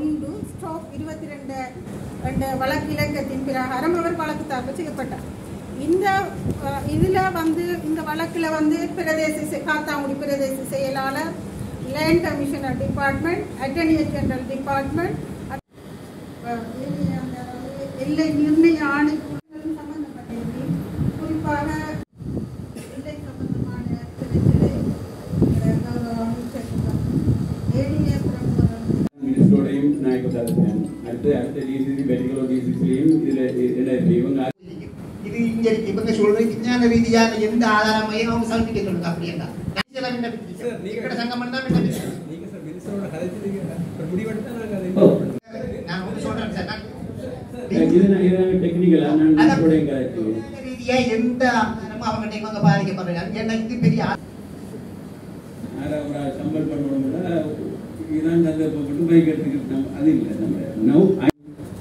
ஒன்று ஸ்ட்ரோக் இருபத்தி ரெண்டு ரெண்டு வழக்கு இலக்கத்தின் பிரகாரம் அவர் வழக்கு தாக்கல் செய்யப்பட்டார். இந்த இதில் வந்து இந்த வழக்கில் வந்து பிரதேச காத்தாங்குடி பிரதேச செயலாளர் land commissioner department attorney general department எல்லை நிர்ணய ஆணைக்குழுக்களும் சம்பந்தப்பட்ட குறிப்பாக எல்லை சம்பந்தமான மினிஸ்டரோடையும் நான் இப்போ கருத்தேன் அடுத்து அடுத்த டிசிசி மெடிக்கலோ டிசிசிலையும் இதில் இருக்கு இவங்க இது இங்க இருக்கு இவங்க சொல்ற விஞ்ஞான ரீதியான எந்த ஆதாரமையும் அவங்க சமர்ப்பிக்க சொல்லுங்க எங்கட சங்கம் பண்ணுவோம். நான் ஒண்ணு சொல்றேன் சார் நான் எந்த அவங்க பாதிக்கப்படுறாங்க இது பெரிய ஆ- ஆறாவது இதான் பண்ணணும்னா மட்டும் பைக் எடுத்துக்கிட்டு நம்ம அது இல்லை. நம்ம நோ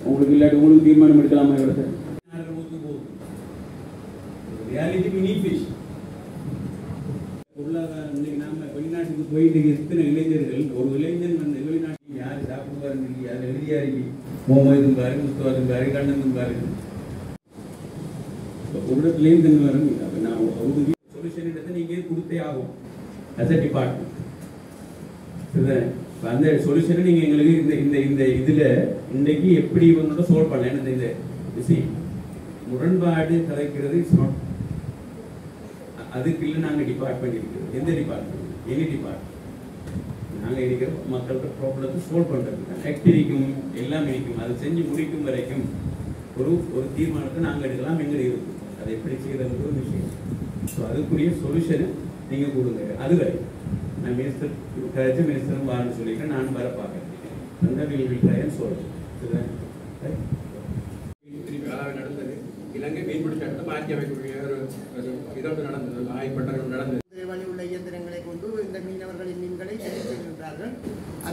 உங்களுக்கு இல்லாட்டி உங்களுக்கு தீர்மானம் எடுக்கலாமா இவ்வளோ ரியாலிட்டி மினி ஃபிஷ் பொருளாதாரம் இன்னைக்கு நாம வெளிநாட்டுக்கு போயிட்டு எத்தனை இளைஞர்கள் ஒரு இளைஞன் வந்து வெளிநாட்டுக்கு யார் சாப்பிடுவாருன்னு இல்லையா அது எழுதியா இருக்கு? பாரு முத்துவாரும் பாரு கண்ணனும் பாரு வரும் நான் ஒரு சொல்யூஷன் எடுத்து நீங்க கொடுத்தே ஆகும் as டிபார்ட்மெண்ட் அந்த சொல்யூஷனை நீங்க எங்களுக்கு இந்த இந்த இந்த இதுல இன்னைக்கு எப்படி இவங்களோட சோல்வ் பண்ணலாம். இந்த இந்த see, முரண்பாடு கலைக்கிறது இட்ஸ் நாட் அதுக்கு இல்லை நாங்க டிபார்ட்மெண்ட் இருக்குது எந்த டிபார்ட்மெண்ட் எனி டிபார்ட்மெண்ட் நாங்க இருக்கிற மக்களோட ப்ராப்ளத்தை சோல்வ் பண்றதுக்கு ஆக்ட் எல்லாம் இருக்கும் அதை செஞ்சு முடிக்கும் வரைக்கும் ஒரு ஒரு தீர்மானத்தை நாங்க எடுக்கலாம். எங்களுக்கு இருக்கும். அதை எப்படி செய்யறது ஒரு விஷயம். ஸோ அதுக்குரிய சொல்யூஷனை நீங்க கொடுங்க. அதுவரை நான் மினிஸ்டர் கழிச்சு மினிஸ்டரும் வாரன்னு சொல்லியிருக்கேன். நான் வர பார்க்கறேன் அந்த வில் வில் ட்ரை அண்ட் நடந்தது. இலங்கை மீன்பிடி சட்டத்தை மாற்றி அமைக்கக்கூடிய ஒரு இதோடு நடந்தது. ஆய்வு நடந்தது.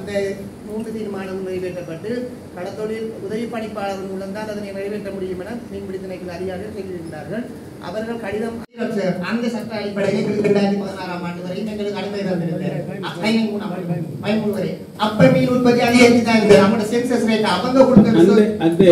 அந்த மூன்று தீர்மானம் நிறைவேற்றப்பட்டு கடத்தொழில் உதவி பணிப்பாளர் மூலம்தான் அதனை நிறைவேற்ற முடியும் என மீன்பிடி திணைக்கள் அதிகாரிகள் சொல்லியிருந்தார்கள் அவர்கள் கடிதம் அந்த சட்ட அடிப்படையில் இரண்டாயிரத்தி பதினாறாம் ஆண்டு வரை எங்களுக்கு அனுமதி வரை அப்ப மீன் உற்பத்தி அதிகரித்து தான் இருந்தது நம்மளோட சென்சஸ் ரேட் அவங்க கொடுத்த அந்த